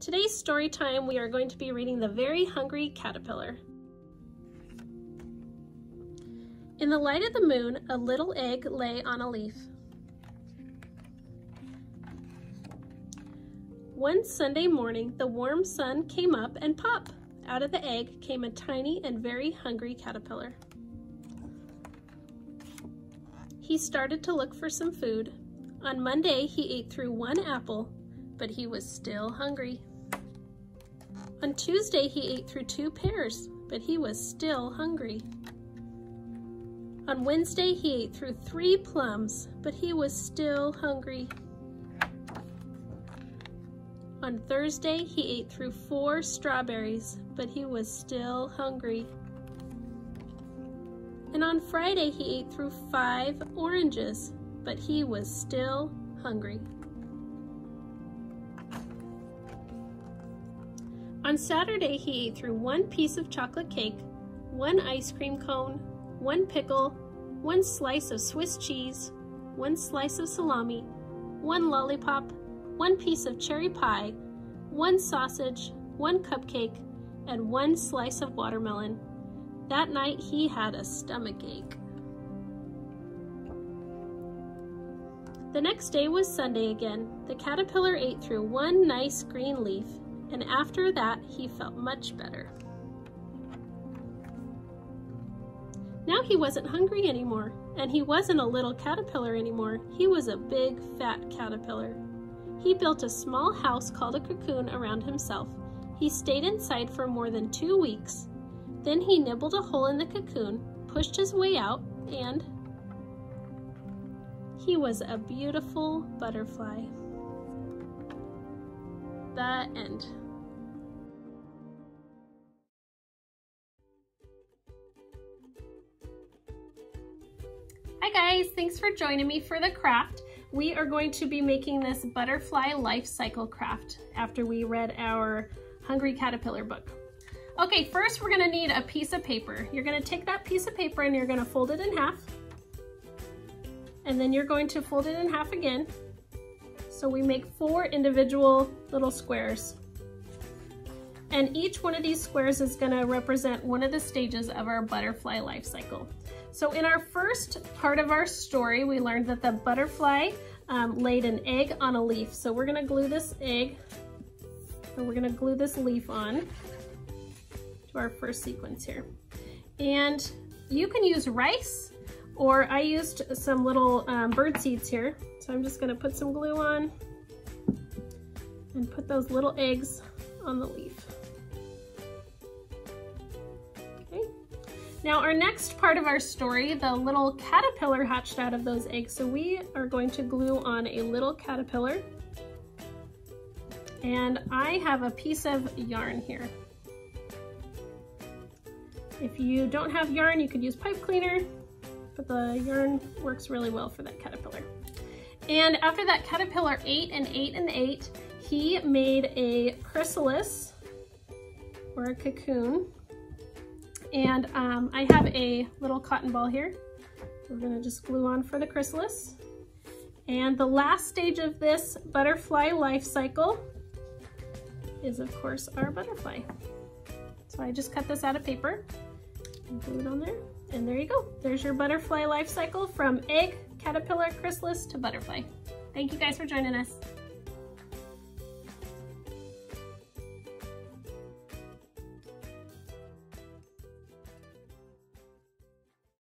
Today's story time, we are going to be reading The Very Hungry Caterpillar. In the light of the moon, a little egg lay on a leaf. One Sunday morning, the warm sun came up and pop! Out of the egg came a tiny and very hungry caterpillar. He started to look for some food. On Monday, he ate through one apple, but he was still hungry. On Tuesday, he ate through two pears, but he was still hungry. On Wednesday, he ate through three plums, but he was still hungry. On Thursday, he ate through four strawberries, but he was still hungry. And on Friday, he ate through five oranges, but he was still hungry. On Saturday, he ate through one piece of chocolate cake, one ice cream cone, one pickle, one slice of Swiss cheese, one slice of salami, one lollipop, one piece of cherry pie, one sausage, one cupcake, and one slice of watermelon. That night he had a stomach ache. The next day was Sunday again. The caterpillar ate through one nice green leaf and after that he felt much better. Now he wasn't hungry anymore, and he wasn't a little caterpillar anymore. He was a big, fat caterpillar. He built a small house called a cocoon around himself. He stayed inside for more than two weeks. Then he nibbled a hole in the cocoon, pushed his way out, and he was a beautiful butterfly. The end. Guys, thanks for joining me for the craft. We are going to be making this butterfly life cycle craft after we read our Hungry Caterpillar book. Okay, first we're gonna need a piece of paper. You're gonna take that piece of paper and you're gonna fold it in half. And then you're going to fold it in half again. So we make four individual little squares. And each one of these squares is gonna represent one of the stages of our butterfly life cycle. So in our first part of our story, we learned that the butterfly um, laid an egg on a leaf. So we're gonna glue this egg, or we're gonna glue this leaf on to our first sequence here. And you can use rice, or I used some little um, bird seeds here. So I'm just gonna put some glue on and put those little eggs on the leaf. Now our next part of our story, the little caterpillar hatched out of those eggs. So we are going to glue on a little caterpillar. And I have a piece of yarn here. If you don't have yarn, you could use pipe cleaner, but the yarn works really well for that caterpillar. And after that caterpillar ate and ate and ate, he made a chrysalis or a cocoon and um, I have a little cotton ball here. We're gonna just glue on for the chrysalis. And the last stage of this butterfly life cycle is of course our butterfly. So I just cut this out of paper and glue it on there. And there you go. There's your butterfly life cycle from egg, caterpillar, chrysalis to butterfly. Thank you guys for joining us.